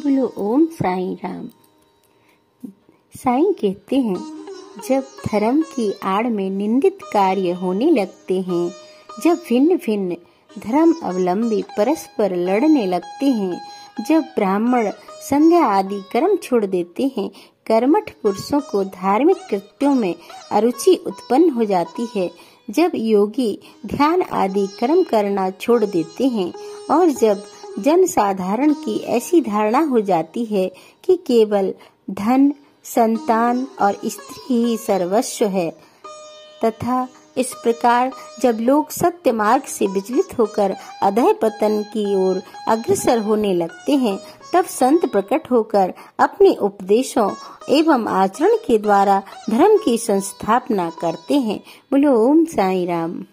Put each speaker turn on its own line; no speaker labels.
बोलो, ओम साई राम। साई कहते हैं, जब धर्म की आड़ में निंदित कार्य होने लगते हैं, जब भिन्न भिन्न धर्म अवलंबी परस्पर लड़ने लगते हैं, जब ब्राह्मण संध्या आदि कर्म छोड़ देते हैं, कर्मठ पुरुषों को धार्मिक कृत्यों में अरुचि उत्पन्न हो जाती है, जब योगी ध्यान आदि कर्म करना छोड़ देते हैं, और जब जन साधारण की ऐसी धारणा हो जाती है कि केवल धन, संतान और स्त्री ही सर्वस्व है। तथा इस प्रकार जब लोग सत्य मार्ग से विचलित होकर अधय पतन की ओर अग्रसर होने लगते हैं, तब संत प्रकट होकर अपने उपदेशों एवं आचरण के द्वारा धर्म की संस्थापना करते हैं। बोलो, ओम साई राम